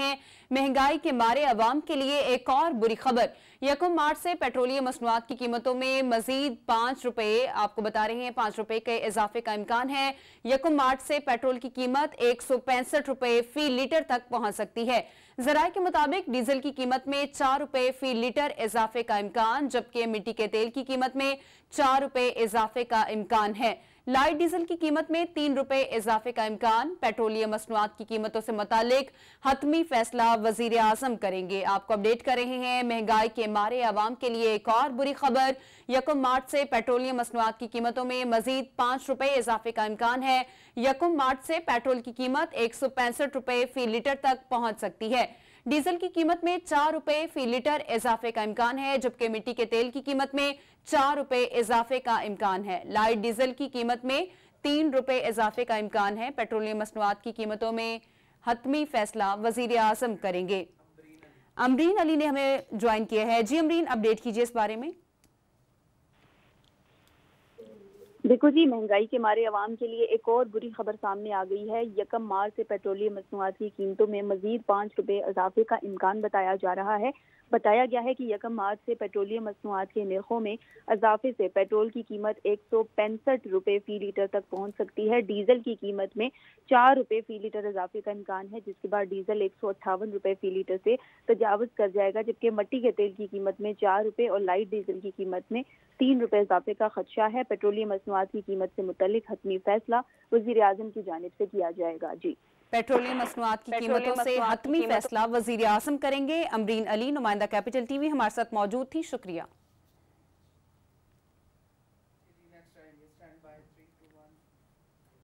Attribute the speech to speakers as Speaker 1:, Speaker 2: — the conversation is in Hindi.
Speaker 1: हैं। महँगाई के मारे अवाम के लिए एक और बुरी खबर। यकम मार्च से पेट्रोलियम मसनुआत की कीमतों में मजीद पाँच रुपए आपको बता रहे हैं। पाँच रुपए के इजाफे का इम्कान है। यकम मार्च से पेट्रोल की कीमत एक सौ पैंसठ रुपए फ़ी लीटर तक पहुँच सकती है। जराये के मुताबिक डीजल की कीमत में चार रुपए फ़ी लीटर इजाफे का इम्कान, जबकि मिट्टी के तेल की कीमत में चार रुपए इजाफे का इम्कान है। लाइट डीजल की कीमत में तीन रुपए इजाफे का इम्कान। पेट्रोलियम मसनुआत की कीमतों से मुतालिक हतमी फैसला वज़ीर आज़म करेंगे। आपको अपडेट कर रहे हैं, महँगाई के मारे आवाम के लिए एक और बुरी खबर। यकम मार्च से पेट्रोलियम मसनुआत की कीमतों में मजीद पाँच रुपए इजाफे का इम्कान है। यकम मार्च से पेट्रोल की कीमत एक सौ पैंसठ रुपए फ़ी लीटर तक पहुँच सकती है। डीजल की कीमत में चार रुपए फ़ी लीटर इजाफे का इम्कान है, जबकि मिट्टी के तेल की कीमत में चार रुपए इजाफे का इम्कान है। लाइट डीजल की कीमत में तीन रुपए इजाफे का इम्कान है। पेट्रोलियम मसनुआत की कीमतों में हतमी फैसला वज़ीर आज़म करेंगे। अमरीन अली ने हमें ज्वाइन किया है। जी अमरीन, अपडेट कीजिए इस बारे में।
Speaker 2: देखो जी, महँगाई के मारे आवाम के लिए एक और बुरी खबर सामने आ गई है। यकम मार्च से पेट्रोलियम मसनूआत की कीमतों में मजीद पाँच रुपए इजाफे का इम्कान बताया जा रहा है। बताया गया है कि यकम मार्च से पेट्रोलियम मसनूआत के नरखों में इजाफे से पेट्रोल की कीमत एक सौ पैंसठ रुपए फ़ी लीटर तक पहुँच सकती है। डीजल की कीमत में चार रुपए फ़ी लीटर इजाफे का इम्कान है, जिसके बाद डीजल एक सौ अट्ठावन रुपए फ़ी लीटर से तजावज कर जाएगा, जबकि मट्टी के तेल की कीमत में चार रुपए और लाइट डीजल की कीमत में तीन रुपए इजाफे का खदशा है। पेट्रोलियम मसनूआत मसनूआत की कीमत से मुतलिक हतमी फैसला वज़ीर अजम की जानब से किया जाएगा। जी।
Speaker 1: पेट्रोलियम मसनूआत की कीमतों से हतमी फैसला वज़ीर आज़म करेंगे। अमरीन अली नुमाइंदा कैपिटल टीवी हमारे साथ मौजूद थी। शुक्रिया।